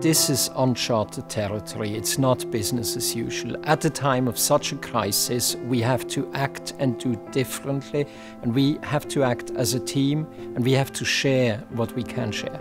This is uncharted territory. It's not business as usual. At the time of such a crisis, we have to act and do differently, and we have to act as a team, and we have to share what we can share.